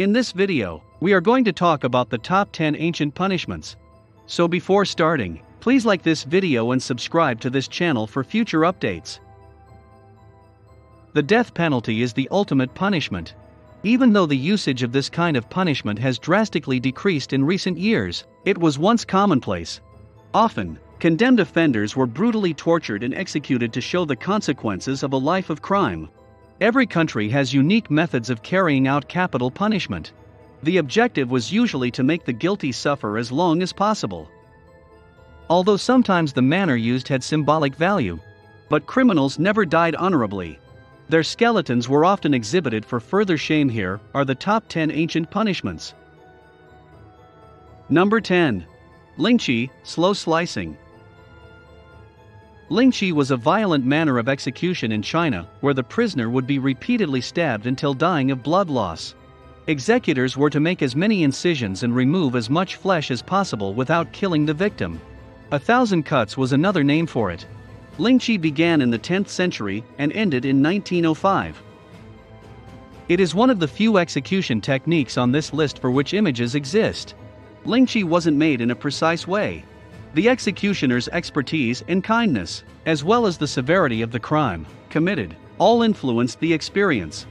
In this video, we are going to talk about the top 10 ancient punishments. So before starting, please like this video and subscribe to this channel for future updates. The death penalty is the ultimate punishment. Even though the usage of this kind of punishment has drastically decreased in recent years, it was once commonplace. Often, condemned offenders were brutally tortured and executed to show the consequences of a life of crime. Every country has unique methods of carrying out capital punishment. The objective was usually to make the guilty suffer as long as possible. Although sometimes the manner used had symbolic value. But criminals never died honorably. Their skeletons were often exhibited for further shame. Here are the top 10 ancient punishments. Number 10. Lingchi, slow slicing. Lingchi was a violent manner of execution in China where the prisoner would be repeatedly stabbed until dying of blood loss. Executors were to make as many incisions and remove as much flesh as possible without killing the victim. A thousand cuts was another name for it. Lingchi began in the 10th century and ended in 1905. It is one of the few execution techniques on this list for which images exist. Lingchi wasn't made in a precise way. The executioner's expertise and kindness, as well as the severity of the crime committed, all influenced the experience.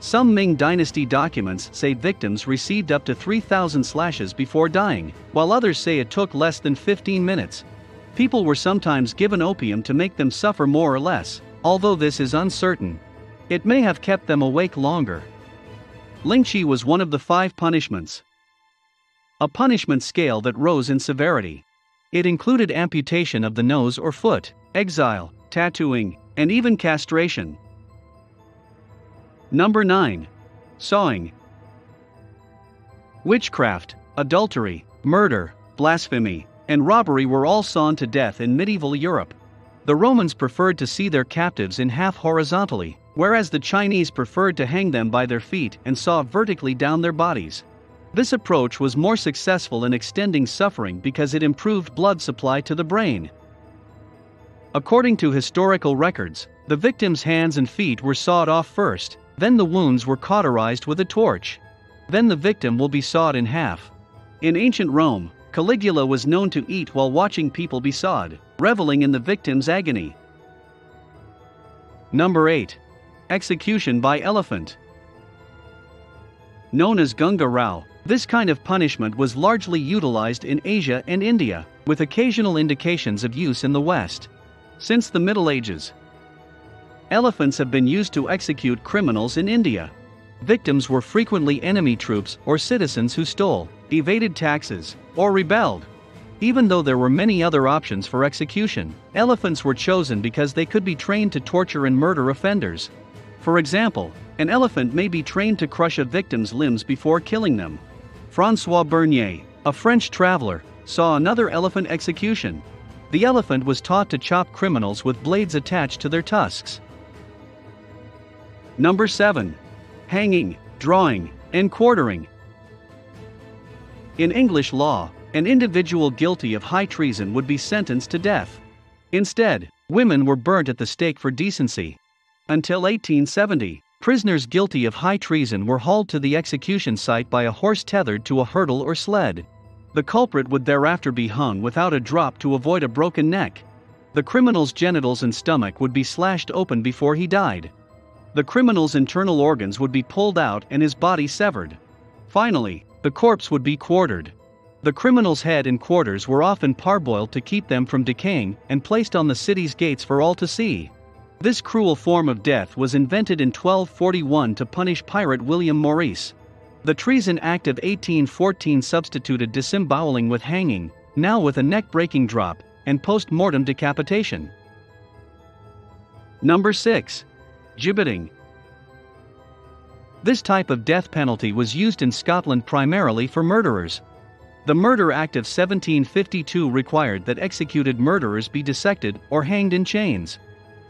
Some Ming Dynasty documents say victims received up to 3,000 slashes before dying, while others say it took less than 15 minutes, People were sometimes given opium to make them suffer more or less, although this is uncertain. It may have kept them awake longer. Lingchi was one of the five punishments. A punishment scale that rose in severity. It included amputation of the nose or foot, exile, tattooing, and even castration. Number 9. Sawing. Witchcraft, adultery, murder, blasphemy, and robbery were all sawn to death in medieval Europe. The Romans preferred to see their captives in half horizontally, whereas the Chinese preferred to hang them by their feet and saw vertically down their bodies. This approach was more successful in extending suffering because it improved blood supply to the brain. According to historical records, the victim's hands and feet were sawed off first, then the wounds were cauterized with a torch. Then the victim will be sawed in half. In ancient Rome, Caligula was known to eat while watching people be sawed, reveling in the victim's agony. Number 8. Execution by elephant. Known as Gunga Rao, this kind of punishment was largely utilized in Asia and India, with occasional indications of use in the West. Since the Middle Ages, elephants have been used to execute criminals in India. Victims were frequently enemy troops or citizens who stole, evaded taxes, or rebelled. Even though there were many other options for execution, elephants were chosen because they could be trained to torture and murder offenders. For example, an elephant may be trained to crush a victim's limbs before killing them. Francois Bernier, a French traveler, saw another elephant execution. The elephant was taught to chop criminals with blades attached to their tusks. Number 7. Hanging, drawing, and quartering. In English law, an individual guilty of high treason would be sentenced to death. Instead, women were burnt at the stake for decency. Until 1870, prisoners guilty of high treason were hauled to the execution site by a horse tethered to a hurdle or sled. The culprit would thereafter be hung without a drop to avoid a broken neck. The criminal's genitals and stomach would be slashed open before he died. The criminal's internal organs would be pulled out and his body severed. Finally, the corpse would be quartered. The criminal's head and quarters were often parboiled to keep them from decaying and placed on the city's gates for all to see. This cruel form of death was invented in 1241 to punish pirate William Maurice. The Treason Act of 1814 substituted disemboweling with hanging, now with a neck breaking drop, and post mortem decapitation. Number 6. Gibbeting. This type of death penalty was used in Scotland primarily for murderers. The Murder Act of 1752 required that executed murderers be dissected or hanged in chains.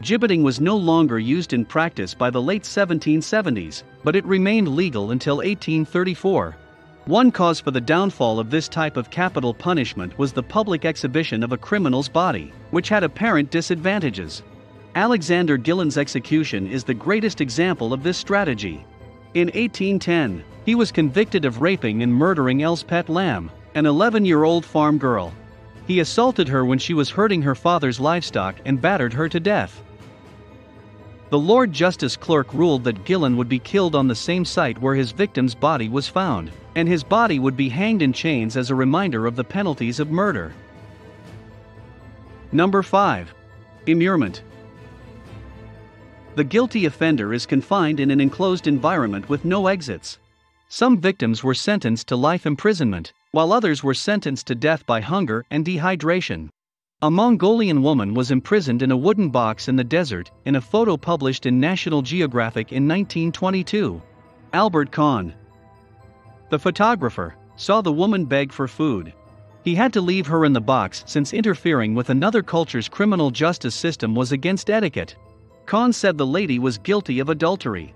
Gibbeting was no longer used in practice by the late 1770s, but it remained legal until 1834. One cause for the downfall of this type of capital punishment was the public exhibition of a criminal's body, which had apparent disadvantages. Alexander Gillan's execution is the greatest example of this strategy. In 1810, He was convicted of raping and murdering Elspeth Lamb, an 11 year old farm girl. He assaulted her when she was herding her father's livestock and battered her to death. The Lord Justice Clerk ruled that Gillan would be killed on the same site where his victim's body was found, and his body would be hanged in chains as a reminder of the penalties of murder. Number 5. Immurement. The guilty offender is confined in an enclosed environment with no exits. Some victims were sentenced to life imprisonment, while others were sentenced to death by hunger and dehydration. A Mongolian woman was imprisoned in a wooden box in the desert in a photo published in National Geographic in 1922. Albert Kahn, the photographer, saw the woman beg for food. He had to leave her in the box since interfering with another culture's criminal justice system was against etiquette. Kahn said the lady was guilty of adultery.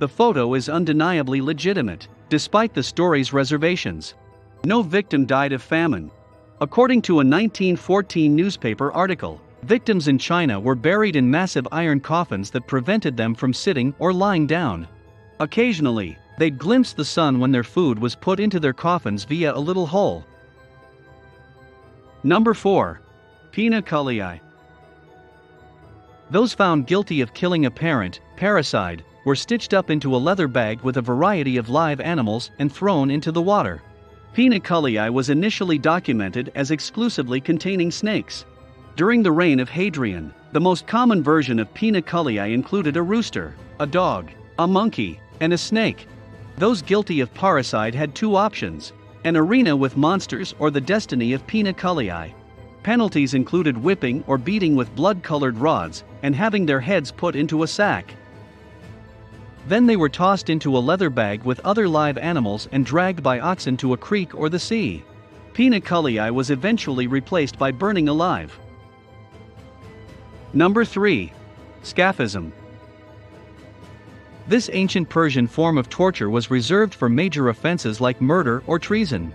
The photo is undeniably legitimate, despite the story's reservations. No victim died of famine, According to a 1914 newspaper article, victims in China were buried in massive iron coffins that prevented them from sitting or lying down. Occasionally, they'd glimpse the sun when their food was put into their coffins via a little hole. Number 4. Poena Cullei. Those found guilty of killing a parent, parricide, were stitched up into a leather bag with a variety of live animals and thrown into the water. Poena was initially documented as exclusively containing snakes. During the reign of Hadrian, the most common version of Poena included a rooster, a dog, a monkey, and a snake. Those guilty of parricide had two options an arena with monsters or the destiny of Poena. Penalties included whipping or beating with blood colored rods and having their heads put into a sack. Then they were tossed into a leather bag with other live animals and dragged by oxen to a creek or the sea. Poena Cullei was eventually replaced by burning alive. Number 3. Scaphism. This ancient Persian form of torture was reserved for major offenses like murder or treason.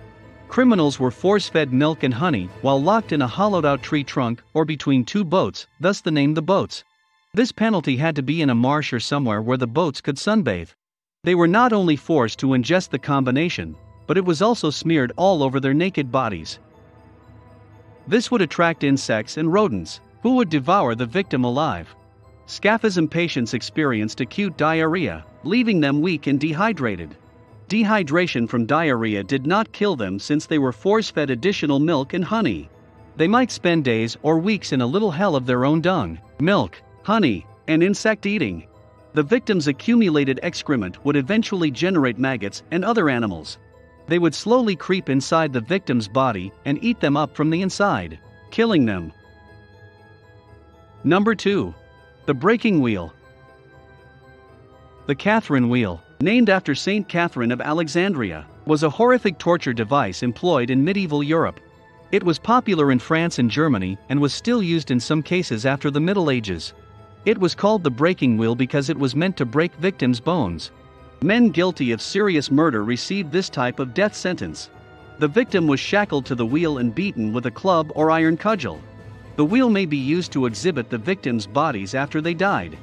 Criminals were force fed milk and honey while locked in a hollowed out tree trunk or between two boats, thus the name the boats. This penalty had to be in a marsh or somewhere where the boats could sunbathe. They were not only forced to ingest the combination, but it was also smeared all over their naked bodies. This would attract insects and rodents, who would devour the victim alive. Scaphism patients experienced acute diarrhea, leaving them weak and dehydrated. Dehydration from diarrhea did not kill them since they were force fed additional milk and honey. They might spend days or weeks in a little hell of their own dung, milk, honey, and insect eating. The victim's accumulated excrement would eventually generate maggots and other animals. They would slowly creep inside the victim's body and eat them up from the inside, killing them. Number 2. The Breaking Wheel. The Catherine Wheel, named after Saint Catherine of Alexandria, was a horrific torture device employed in medieval Europe. It was popular in France and Germany and was still used in some cases after the Middle Ages. It was called the breaking wheel because it was meant to break victims' bones. Men guilty of serious murder received this type of death sentence. The victim was shackled to the wheel and beaten with a club or iron cudgel. The wheel may be used to exhibit the victims' bodies after they died.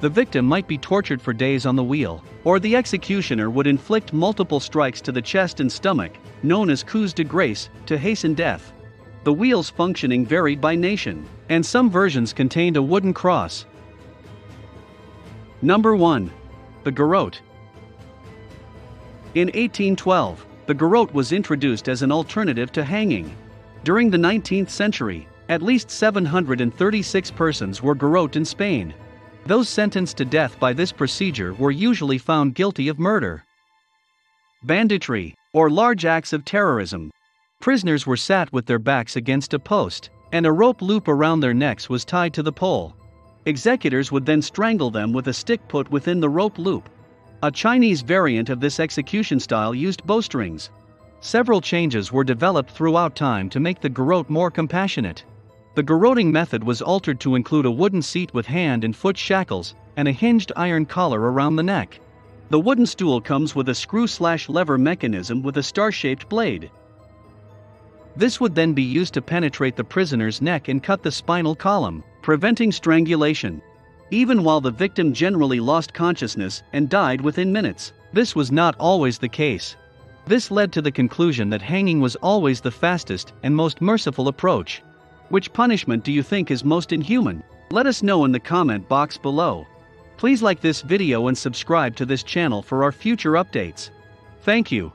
The victim might be tortured for days on the wheel, or the executioner would inflict multiple strikes to the chest and stomach, known as coups de grace, to hasten death. The wheel's functioning varied by nation, and some versions contained a wooden cross. Number 1. The garrote. In 1812, the garrote was introduced as an alternative to hanging. During the 19th century, at least 736 persons were garrote in Spain. Those sentenced to death by this procedure were usually found guilty of murder. Banditry, or large acts of terrorism, Prisoners were sat with their backs against a post, and a rope loop around their necks was tied to the pole. Executors would then strangle them with a stick put within the rope loop. A Chinese variant of this execution style used bowstrings. Several changes were developed throughout time to make the garrote more compassionate. The garroting method was altered to include a wooden seat with hand and foot shackles and a hinged iron collar around the neck. The wooden stool comes with a screw slash lever mechanism with a star shaped blade. This would then be used to penetrate the prisoner's neck and cut the spinal column, preventing strangulation. Even while the victim generally lost consciousness and died within minutes. This was not always the case. This led to the conclusion that hanging was always the fastest and most merciful approach. Which punishment do you think is most inhuman? Let us know in the comment box below. Please like this video and subscribe to this channel for our future updates. Thank you.